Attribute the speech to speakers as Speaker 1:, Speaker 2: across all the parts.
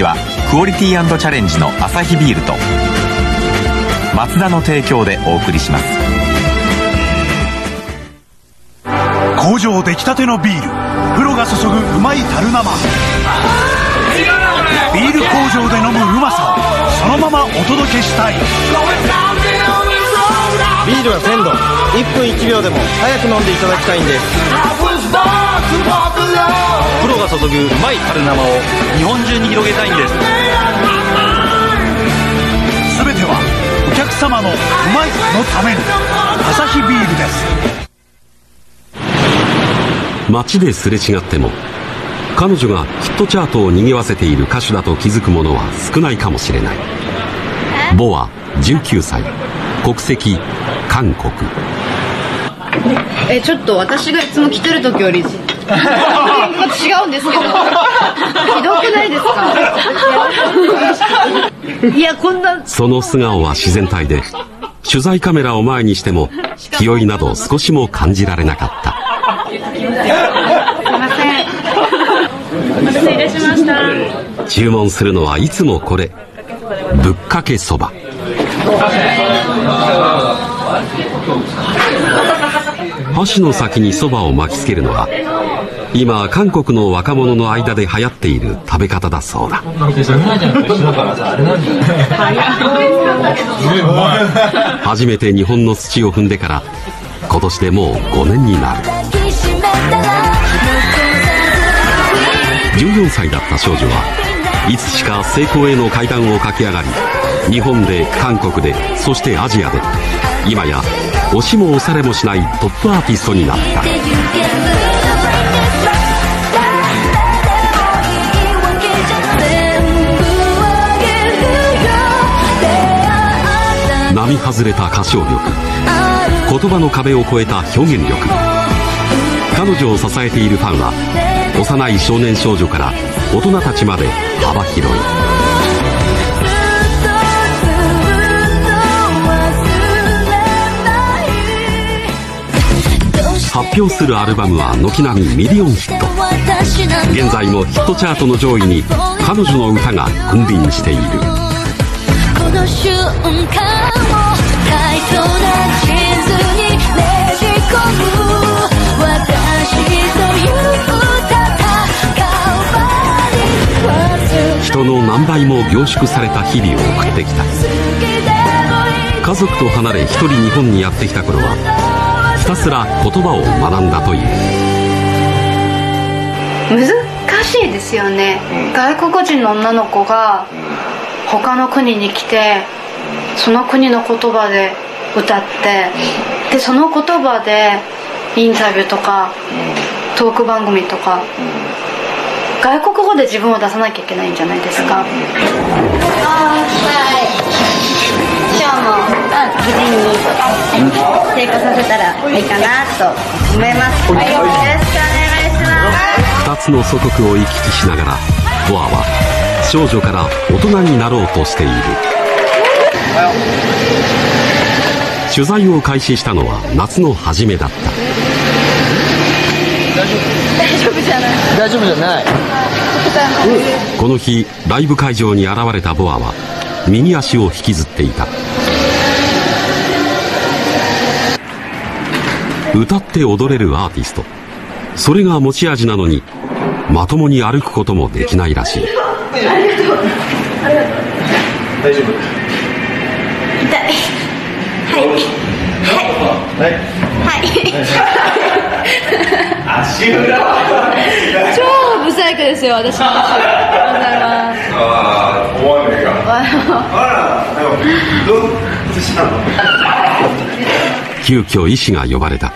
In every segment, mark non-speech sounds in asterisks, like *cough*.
Speaker 1: はクオリティチャレンジのアサヒビールとマツダの提供でお送りします。
Speaker 2: 工場出来たてのビール。プロが注ぐうまい樽生。ビール工場で飲むうまさをそのままお届けしたい。
Speaker 3: ビールは鮮度。1分1秒でも早く飲んでいただきたいんですプロが注ぐうまい樽生を日本中に広げたいんです。
Speaker 2: 全てはお客様のうまいのために。アサヒビールです。
Speaker 4: 街ですれ違っても彼女がヒットチャートを賑わせている歌手だと気づく者は少ないかもしれない。ボア19歳。国籍韓国
Speaker 5: えちょっと私がいつも来てる時より違うんですけど。ひどくないですか？いやこんな。
Speaker 4: その素顔は自然体で取材カメラを前にしても気負いなど少しも感じられなかった。
Speaker 5: すいません。お待たせいたしました。
Speaker 4: 注文するのはいつもこれ。ぶっかけそば箸の先にそばを巻きつけるのは今韓国の若者の間で流行っている食べ方だそうだ。初めて日本の土を踏んでから今年でもう5年になる。14歳だった少女はいつしか成功への階段を駆け上がり日本で韓国でそしてアジアで今や押しも押されもしないトップアーティストになった。並外れた歌唱力。言葉の壁を越えた表現力。彼女を支えているファンは幼い少年少女から大人たちまで幅広い。表するアルバムは軒並みミリオンヒット。現在もヒットチャートの上位に彼女の歌が君臨している。
Speaker 6: この瞬間もタイトな地図にねじ込む
Speaker 4: 人の何倍も凝縮された日々を送ってきた。家族と離れ一人日本にやってきた頃はたすら言葉を学んだという。
Speaker 5: 難しいですよね、外国人の女の子が他の国に来てその国の言葉で歌ってでその言葉でインタビューとかトーク番組とか外国語で自分を出さなきゃいけないんじゃないですか、はい。今日も、無事に成功させたらいいかなと思います、はい、よろしくお願いします。
Speaker 4: 2つの祖国を行き来しながらボアは少女から大人になろうとしている。取材を開始したのは夏の初めだった。
Speaker 5: 大丈夫じゃない。
Speaker 3: 大丈夫じゃない。
Speaker 4: この日ライブ会場に現れたボアは右足を引きずっていた歌って踊れるアーティスト。それが持ち味なのにまともに歩くこともできないらしい。
Speaker 3: 大丈夫
Speaker 5: 痛い。はい。はい。はい。
Speaker 3: 足裏。
Speaker 5: 超ブサイクですよ私。の足ありがとうございます
Speaker 3: ああ思わねえかあらどうしたの？
Speaker 4: 急遽医師が呼ばれた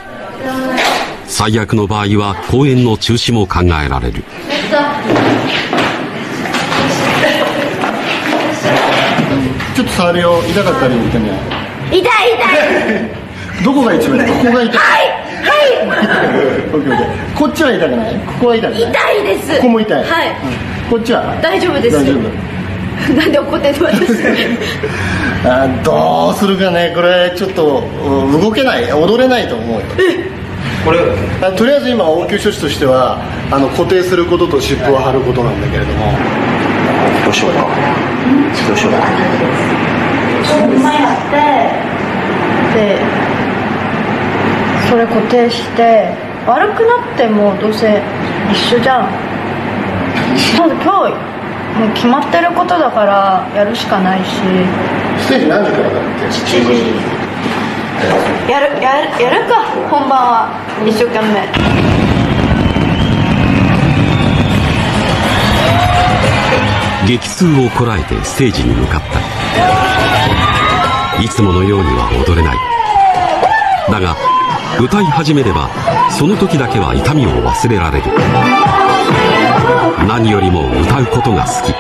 Speaker 4: 最悪の場合は公演の中止も考えられる。
Speaker 7: ちょっと触るよ痛かったり言ってね
Speaker 5: 痛い痛い。*laughs*
Speaker 7: どこが一番痛いここが痛い。
Speaker 5: はいはい。
Speaker 7: こっちは痛くない？ここは痛くない？
Speaker 5: 痛いです。
Speaker 7: ここも痛い？
Speaker 5: はい。
Speaker 7: うん。こっちは？
Speaker 5: 大丈夫です。
Speaker 7: 大丈夫。*laughs*
Speaker 5: なんで怒ってるの？私。*laughs*
Speaker 7: あどうするかね。これちょっとうん動けない。踊れないと思うよ
Speaker 3: これ
Speaker 7: あとりあえず今応急処置としてはあの固定することと湿布を貼ることなんだけれども。
Speaker 3: どうしようか。どうしようか。
Speaker 5: 今やって。でそれ固定して悪くなってもどうせ一緒じゃん。今日もう決まってることだからやるしかないし。
Speaker 7: ステージ何時からだっけ
Speaker 5: ？7時やるやるやるか。本番は。一生懸命。
Speaker 4: 激痛をこらえてステージに向かった。いつものようには踊れない。だが歌い始めればその時だけは痛みを忘れられる。何よりも歌うことが好き。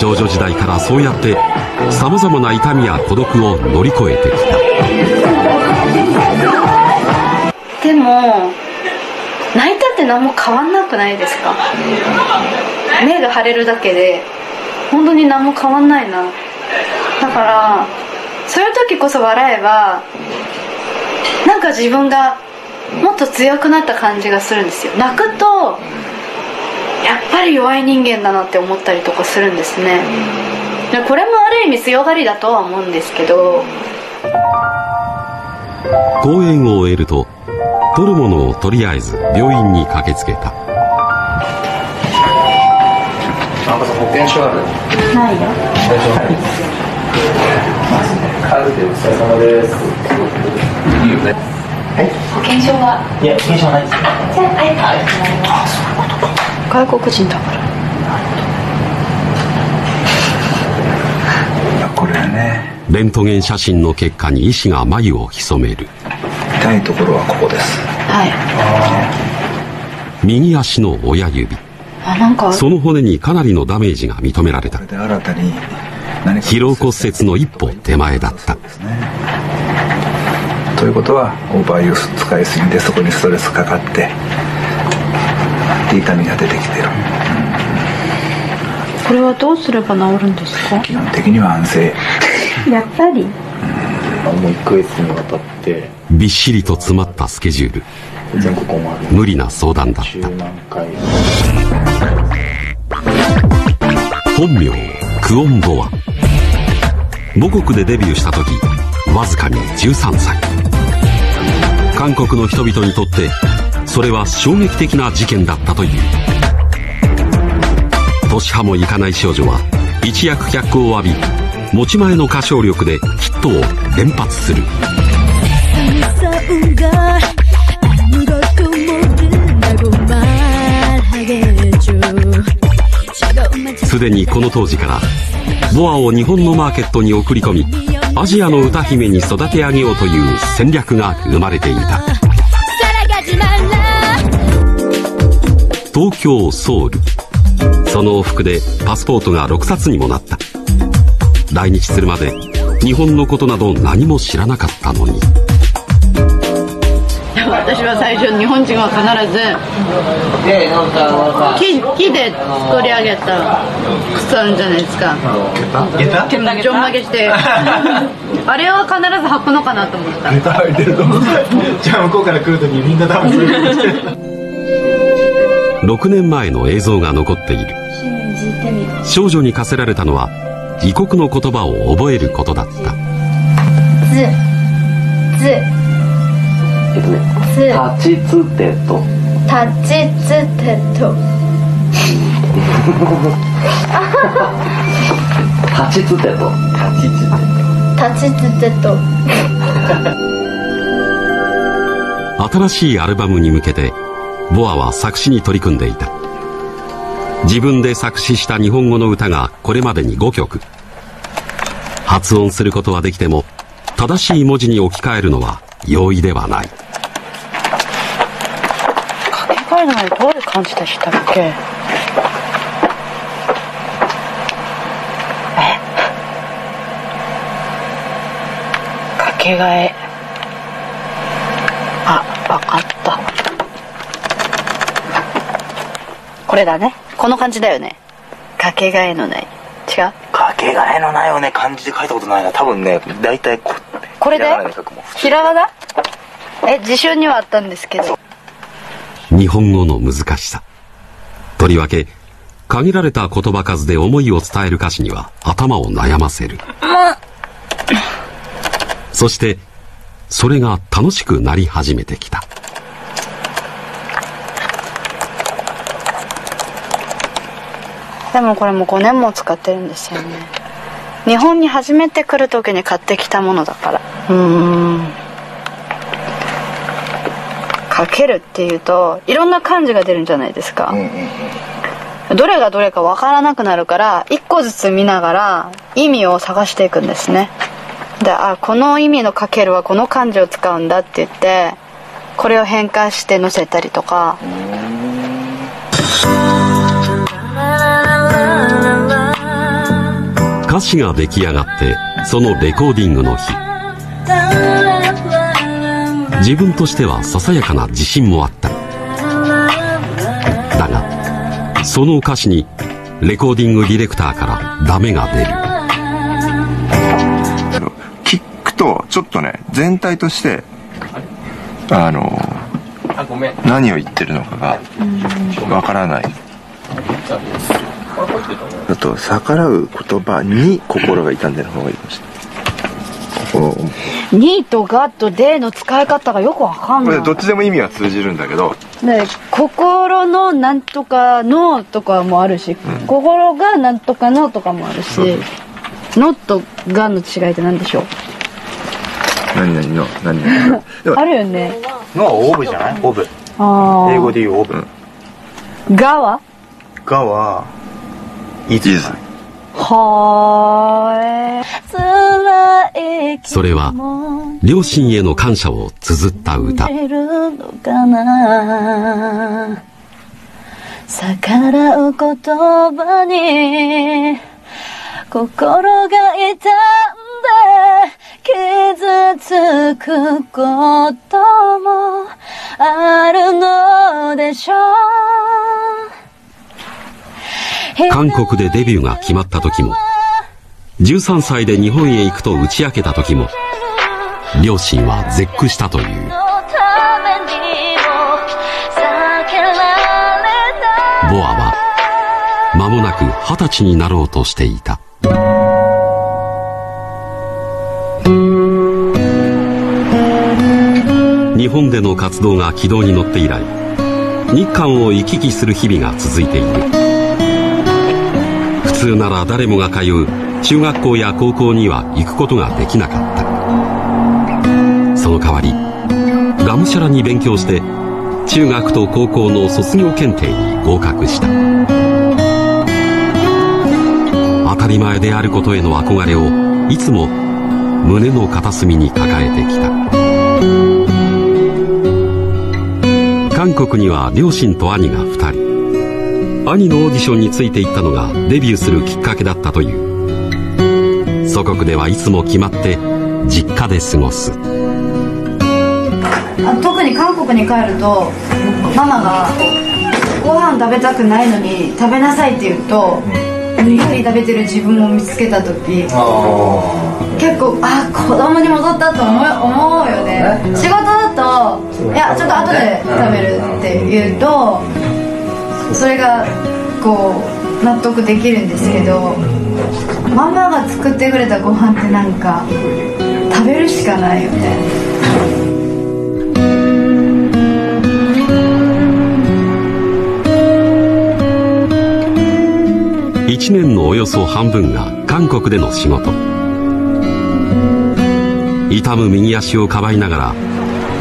Speaker 4: 少女時代からそうやってさまざまな痛みや孤独を乗り越えてきた。
Speaker 5: でも泣いたって何も変わんなくないですか？目が腫れるだけで本当に何も変わんないな。だからそういう時こそ笑えばなんか自分がもっと強くなった感じがするんですよ。泣くとやっぱり弱い人間だなって思ったりとかするんですね。これもある意味強がりだとは思うんですけど
Speaker 4: 公演を終えると取るものをとりあえず病院に駆けつけた。
Speaker 3: 保険証ある？
Speaker 5: ないよ。
Speaker 3: あるでお疲れ様です。いいよね。
Speaker 5: 保険証が
Speaker 3: いや保険証ないですよ。
Speaker 5: じゃあ外国人だから。
Speaker 3: いやこれはね
Speaker 4: レントゲン写真の結果に医師が眉を潜める。
Speaker 3: 痛いところはここです。
Speaker 5: はい。
Speaker 4: 右足の親指。
Speaker 5: あなんか。
Speaker 4: その骨にかなりのダメージが認められた。
Speaker 3: これで新たに何か
Speaker 4: 疲労骨折の一歩手前だった。
Speaker 3: ということはオーバーユース使いすぎでそこにストレスかかってで痛みが出てきてる。
Speaker 5: これはどうすれば治るんですか？
Speaker 3: 基本的には安静
Speaker 5: やっぱり。
Speaker 8: もう1ヶ月にわたって。
Speaker 4: びっしりと詰まったスケジュール。
Speaker 8: 全国を回る。
Speaker 4: 無理な相談だった。
Speaker 8: 10万回。
Speaker 4: 本名クオンボア母国でデビューした時わずかに13歳。韓国の人々にとってそれは衝撃的な事件だったという。年派もいかない少女は一躍脚光を浴び持ち前の歌唱力でヒットを連発する。すでにこの当時からボアを日本のマーケットに送り込みアジアの歌姫に育て上げようという戦略が生まれていた。東京ソウル。その往復でパスポートが6冊にもなった。来日するまで日本のことなど何も知らなかったのに。
Speaker 9: 私は最初日本人は必ず木木で作り上げた靴あるんじゃないですか。ちょんまげして。*laughs* あれは必ず履くのかなと思った。
Speaker 3: じゃあ向こうから来るときみんな多分そういうことしてる。
Speaker 4: 6年前の映像が残っている。少女に課せられたのは異国の言葉を覚えることだった。
Speaker 5: ずず
Speaker 8: えっとねちつてと。
Speaker 5: 立ちつてと。
Speaker 8: 立ちつてと。ちつて
Speaker 5: と。
Speaker 4: 新しいアルバムに向けてボアは作詞に取り組んでいた自分で作詞した日本語の歌がこれまでに5曲。発音することはできても正しい文字に置き換えるのは容易ではない。
Speaker 9: 書き換えるのどういう感じでしたっけ？え？掛け替え。あわかった。これだね。この感じだよね。かけがえのない。違う？
Speaker 8: かけがえのないをね。漢字で書いたことないな。多分ね大体こ
Speaker 9: これで？
Speaker 8: ひらが
Speaker 9: え辞書にはあったんですけど。
Speaker 4: 日本語の難しさ。とりわけ限られた言葉数で思いを伝える歌詞には頭を悩ませる。そしてそれが楽しくなり始めてきた
Speaker 5: でもこれも5年も使ってるんですよね。日本に初めて来る時に買ってきたものだから。うん。かけるっていうといろんな漢字が出るんじゃないですか、どれがどれか分からなくなるから一個ずつ見ながら意味を探していくんですね。であこの意味のかけるはこの漢字を使うんだって言ってこれを変換して載せたりとか。
Speaker 4: 歌詞が出来上がってそのレコーディングの日。自分としてはささやかな自信もあった。だがその歌詞にレコーディングディレクターからダメが出る。
Speaker 10: 聞くとちょっとね全体としてあの何を言ってるのかがわからない
Speaker 11: あと逆らう言葉に心が痛んでる方がいいかもしれないこ「
Speaker 5: に」と「が」と「で」の使い方がよくわかんない。
Speaker 10: これどっちでも意味は通じるんだけど。
Speaker 5: で心のなんとかのとかもあるし、心がなんとかのとかもあるし、のとがの違いって何でしょう？
Speaker 11: 何々の何々の。*laughs*
Speaker 5: あるよね。
Speaker 8: のはオーブじゃない？オー。ブ英語で言うオーブ
Speaker 5: がは？
Speaker 8: がはいつ
Speaker 5: はーい。
Speaker 4: それは両親への感謝を綴った歌。
Speaker 6: れるのかな逆らう言葉に心が痛んで傷つくこともあるのでしょう
Speaker 4: 韓国でデビューが決まった時も13歳で日本へ行くと打ち明けた時も両親は絶句したという。ボアは間もなく二十歳になろうとしていた。日本での活動が軌道に乗って以来日韓を行き来する日々が続いている。通なら誰もが通う中学校や高校には行くことができなかった。その代わりがむしゃらに勉強して中学と高校の卒業検定に合格した。当たり前であることへの憧れをいつも胸の片隅に抱えてきた。韓国には両親と兄が兄のオーディションについていったのがデビューするきっかけだったという。祖国ではいつも決まって実家で過ごす。
Speaker 5: あ特に韓国に帰るとママがご飯食べたくないのに食べなさいって言うと無理やり食べてる自分を見つけた時結構あ子供に戻ったと思う思うよね。仕事だといやちょっと後で食べるって言うとそれがこう納得できるんですけどママが作ってくれたご飯ってなんか食べるしかないよね。
Speaker 4: 1年のおよそ半分が韓国での仕事。痛む右足をかばいながら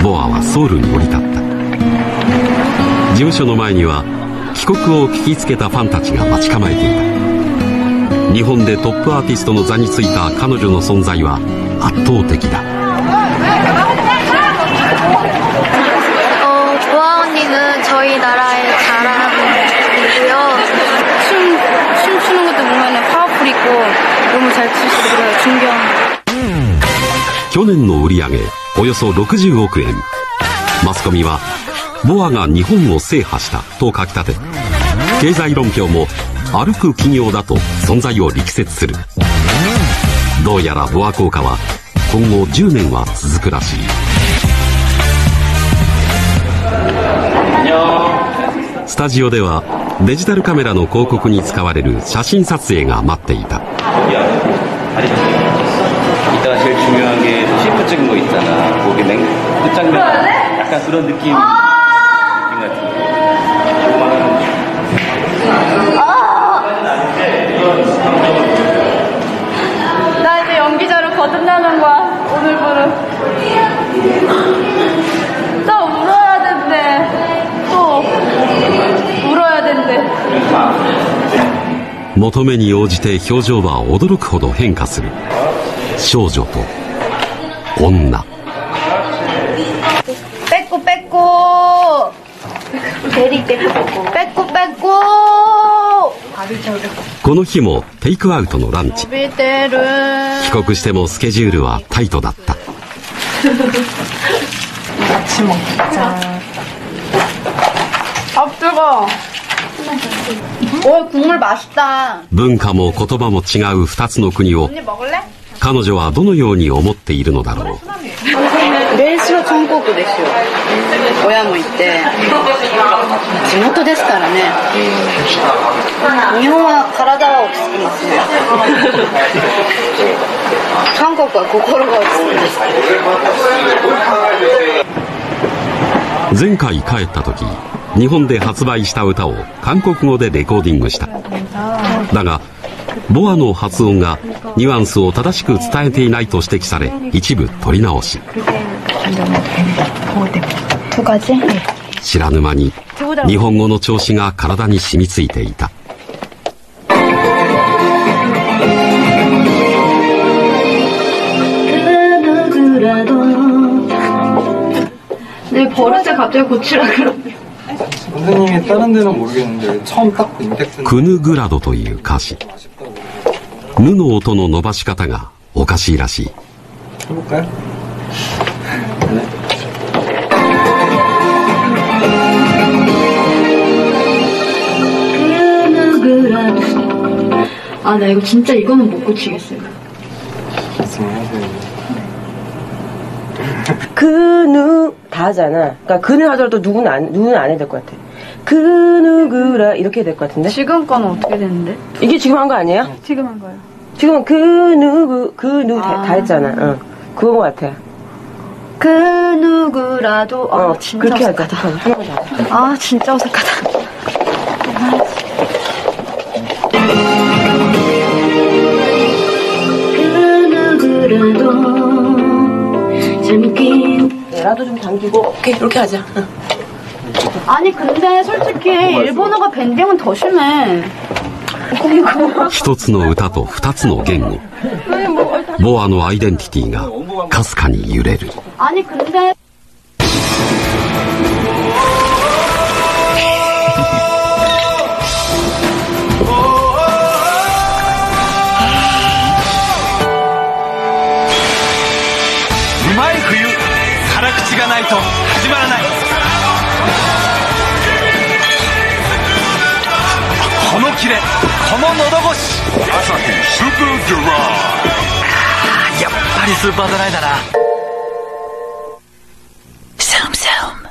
Speaker 4: ボアはソウルに降り立った。事務所の前には帰国を聞きつけたファンたちが待ち構えていた日本でトップアーティストの座についた彼女の存在は圧倒的だ去年の売り上げおよそ60億円マスコミはボアが日本を制覇したと書き立て経済論評も歩く企業だと存在を力説するどうやらボア効果は今後10年は続くらしいスタジオでは デジタルカメラの広告に使われる写真撮影が待っていた
Speaker 12: 이따가 제일 중요한 게 셰프 찍은 거 있잖아. 거기 냉, 끝장면 약간 그런 느낌.
Speaker 9: 오늘부로 또 울어야 된대 또 울어야 된대
Speaker 4: 求めに応じて表情は驚くほど変化する少女と女
Speaker 9: 빼꼬 빼꼬 베리 빼꼬 빼꼬 빼꼬
Speaker 4: この日もテイクアウトのランチ。帰国してもスケジュールはタイトだった。文化も言葉も違う2つの国を彼女はどのように思っているのだろう。
Speaker 5: ベースは韓国ですよ。親もいて。地元ですからね。日本は体は落ち着きますね。韓国は心が落ち着きます。
Speaker 4: 前回帰った時日本で発売した歌を韓国語でレコーディングした。だがボアの発音がニュアンスを正しく伝えていないと指摘され一部取り直し。知らぬ間に日本語の調子が体に染みついていた。クヌグラドという歌詞。ぬ」の音の伸ばし方がおかしいらしい
Speaker 3: 해볼까요?
Speaker 9: 아, 나 이거 진짜 이거는 못 고치겠어요.
Speaker 13: 그누 다 하잖아. 그러니까 그는 하더라도 누구는 안 누구는 안 해야 될 것 같아. 그 누구라 이렇게 해야 될 것 같은데.
Speaker 9: 지금 거는 어떻게 됐는데?
Speaker 13: 이게 지금 한 거 아니에요?
Speaker 9: 지금 한 거예요.
Speaker 13: 지금 그 누구 그누 다, 다 했잖아. 응. 그거 같아.
Speaker 9: 그 누구라도 아
Speaker 13: 어,
Speaker 9: 진짜
Speaker 13: 그렇게 하자.
Speaker 9: 어색하다.
Speaker 13: 하는 거다.
Speaker 9: 아 진짜 어색하다.
Speaker 13: 얘라도 좀 당기고 오케이 이렇게 하자.
Speaker 9: 아니 근데 솔직히 일본어가 밴딩은 더 심해.
Speaker 4: 一つの歌と二つの言語。ボアのアイデンティティがかすかに揺れる。
Speaker 2: うまい冬辛口がないと始まらない。このキレ。この喉越し。アサヒスーパードライ。やっぱりスーパードライだな。サムサム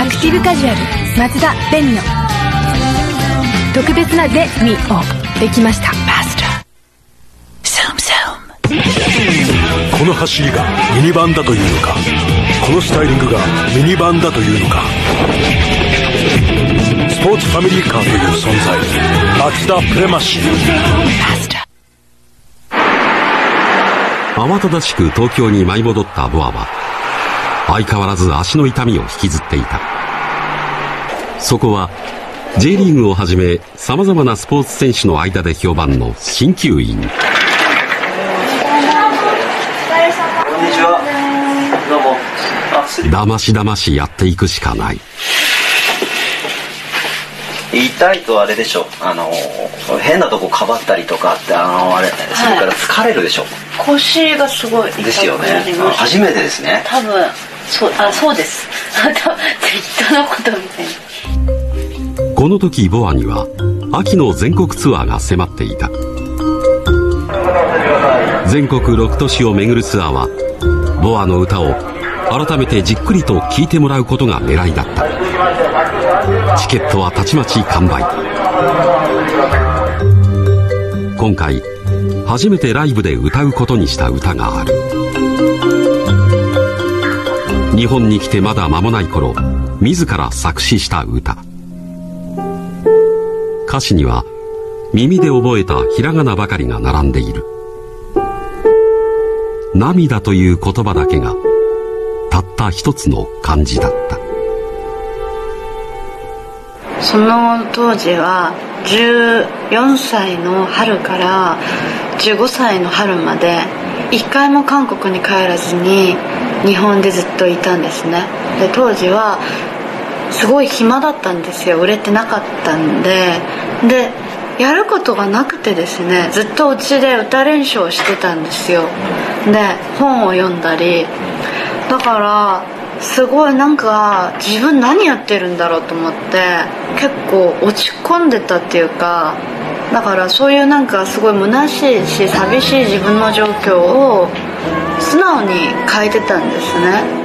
Speaker 14: アクティブカジュアル。松田紅の。特別なデミを。できました。
Speaker 15: この走りがミニバンだというのかこのスタイリングがミニバンだというのか。スポーツファミリーカーという存在。マツダプレマシー。
Speaker 4: 慌ただしく東京に舞い戻ったボアは相変わらず足の痛みを引きずっていた。そこは J リーグをはじめ様々なスポーツ選手の間で評判の鍼灸院
Speaker 8: こんにちはどうもあす
Speaker 4: だましだましやっていくしかない。
Speaker 8: 痛いとあれでしょ。あの変なとこかばったりとかってあのあれそれから疲れるでしょ、
Speaker 5: 腰がすごい
Speaker 8: ですよね。初めてですね。
Speaker 5: 多分そうあそうです。*laughs* 適当なことみたいな。
Speaker 4: この時ボアには秋の全国ツアーが迫っていた。全国6都市を巡るツアーはボアの歌を改めてじっくりと聴いてもらうことが狙いだった。チケットはたちまち完売。今回初めてライブで歌うことにした歌がある。日本に来てまだ間もない頃自ら作詞した歌。歌詞には耳で覚えたひらがなばかりが並んでいる。涙という言葉だけがたった一つの漢字だった。
Speaker 5: その当時は14歳の春から15歳の春まで一回も韓国に帰らずに日本でずっといたんですね。で当時はすごい暇だったんですよ。売れてなかったんで。でやることがなくてですねずっとうちで歌練習をしてたんですよ。で本を読んだりだからすごいなんか自分何やってるんだろうと思って結構落ち込んでたっていうかだからそういうなんかすごい虚しいし寂しい自分の状況を素直に変えてたんですね。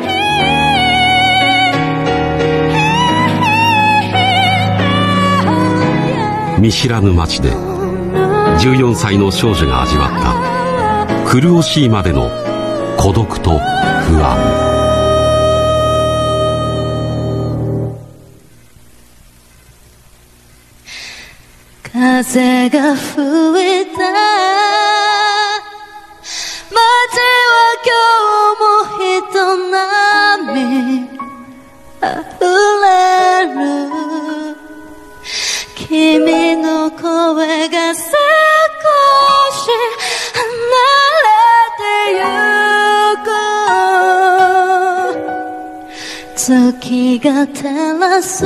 Speaker 4: 見知らぬ街で14歳の少女が味わった苦しいまでの孤独と不安。
Speaker 6: 風が吹いた。街は今日も人波溢れる。君の声が月が照らす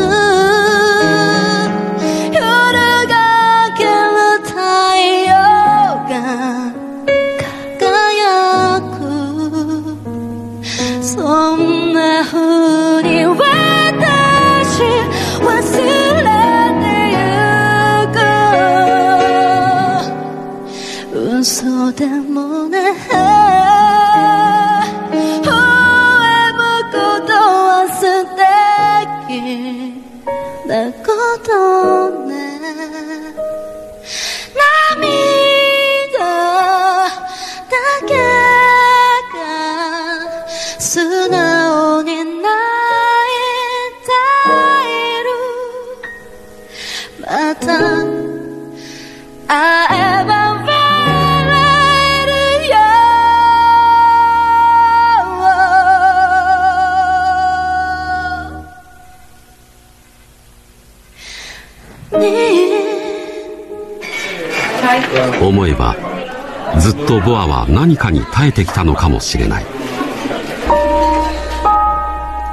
Speaker 4: ずっとボアは何かに耐えてきたのかもしれない。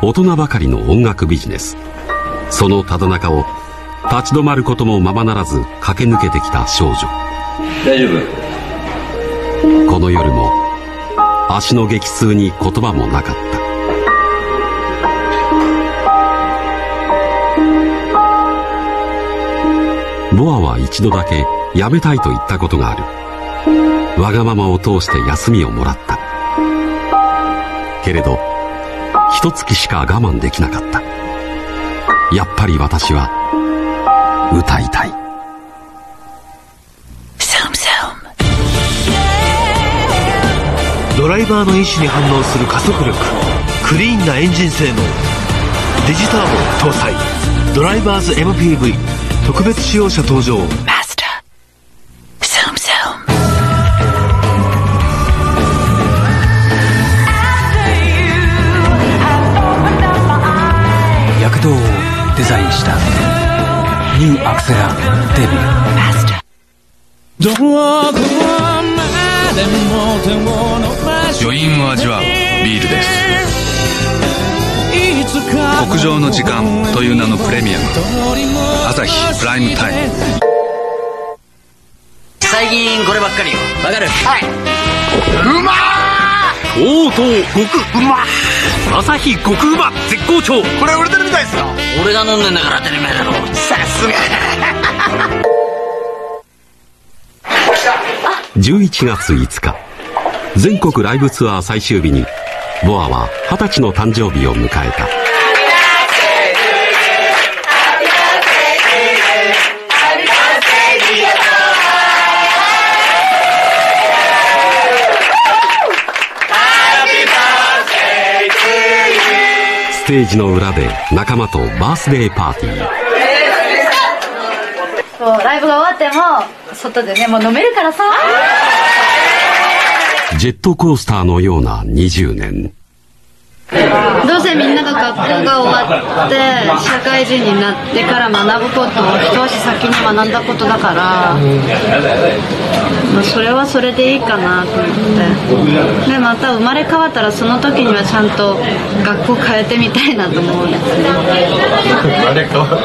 Speaker 4: 大人ばかりの音楽ビジネス。そのただ中を立ち止まることもままならず駆け抜けてきた少女。
Speaker 8: 大丈夫。
Speaker 4: この夜も足の激痛に言葉もなかった。ボアは一度だけ辞めたいと言ったことがあるわがままを通して休みをもらった。けれど一月しか我慢できなかった。やっぱり私は歌いたい。
Speaker 16: ドライバーの意志に反応する加速力。クリーンなエンジン性能。デジターボ搭載。ドライバーズ MPV 特別仕様車登場
Speaker 17: した。ニューアクセラデビュー
Speaker 18: どこまでも手を伸ばし
Speaker 19: 余韻を味わうビールです。極上の時間という名のプレミアム。アサヒプライムタイム
Speaker 20: 最近こればっかりよ。わかる？はい。うま
Speaker 15: とうとう極うま。アサヒ極うま。絶好調。
Speaker 20: これ売れてるみたいですよ。俺が飲んでんだから当たり前だろ。さすが
Speaker 4: 11月5日。全国ライブツアー最終日にボアは二十歳の誕生日を迎えたステージの裏で仲間とバースデーパーティー。
Speaker 5: そうライブが終わっても外でねもう飲めるからさ。
Speaker 4: ジェットコースターのような20年 *laughs*
Speaker 5: どうせみんなが学校が終わって社会人になってから学ぶことを一足先に学んだことだから、まあ、それはそれでいいかなと思って。でまた生まれ変わったらその時にはちゃんと学校変えてみたいなと思う。んですね
Speaker 6: 生まれ変わった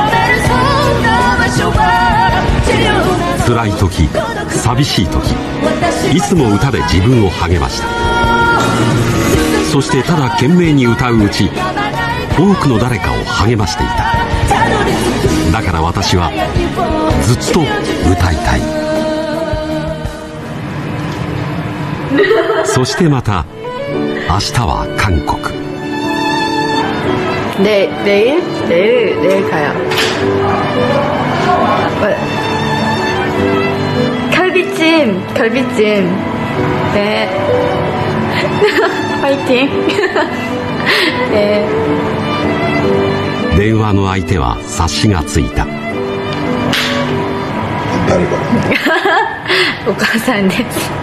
Speaker 6: ら *laughs*
Speaker 4: 辛い時寂しい時いつも歌で自分を励ましたそしてただ懸命に歌ううち多くの誰かを励ましていただから私はずっと歌いたい*laughs* そしてまた明日は韓国
Speaker 5: 내, 내일? 내일, 내일 가요. *laughs* *laughs*
Speaker 4: ついた。
Speaker 21: 誰 *laughs*
Speaker 5: お母さんです。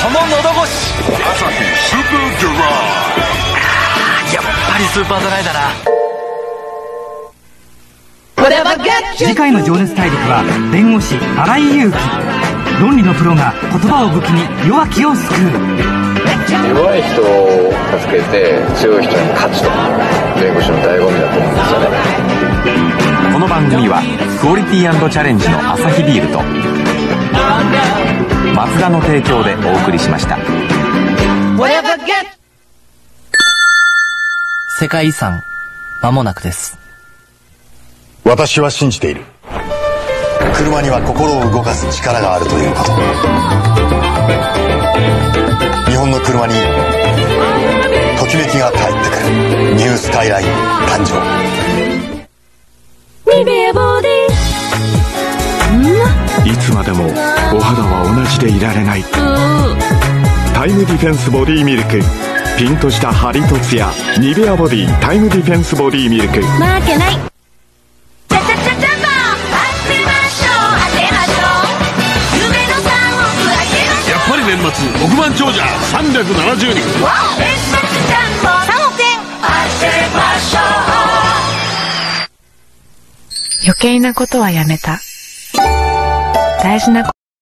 Speaker 16: この喉越し。アサヒスーパードライ。やっぱりスーパードライだな。
Speaker 22: 次回の「情熱大陸」は弁護士新井祐希。論理のプロが言葉を武器に弱きを救う。
Speaker 21: 弱い人を助けて強い人に勝つと弁護士の醍醐味だと思うんですよね。
Speaker 23: この番組はクオリティチャレンジのアサヒビールとマツダの提供でお送りしました。
Speaker 24: 世界遺産、間もなくです。
Speaker 25: 私は信じている。車には心を動かす力があるということ。日本の車にときめきが帰ってくる。ニュースカイライン誕生
Speaker 26: いつまでもお肌は同じでいられない。タイムディフェンスボディミルク。ピンとしたハリとツヤ。ニベアボディ。タイムディフェンスボディミルク。
Speaker 14: ィ負けない。チャチャチャチャンバー当てましょう当てましょう。夢の3億当てましょう。
Speaker 15: やっぱり年末億万長者370人。
Speaker 14: わお年末ジャンボ3億円当てましょう。
Speaker 27: 余計なことはやめた大事な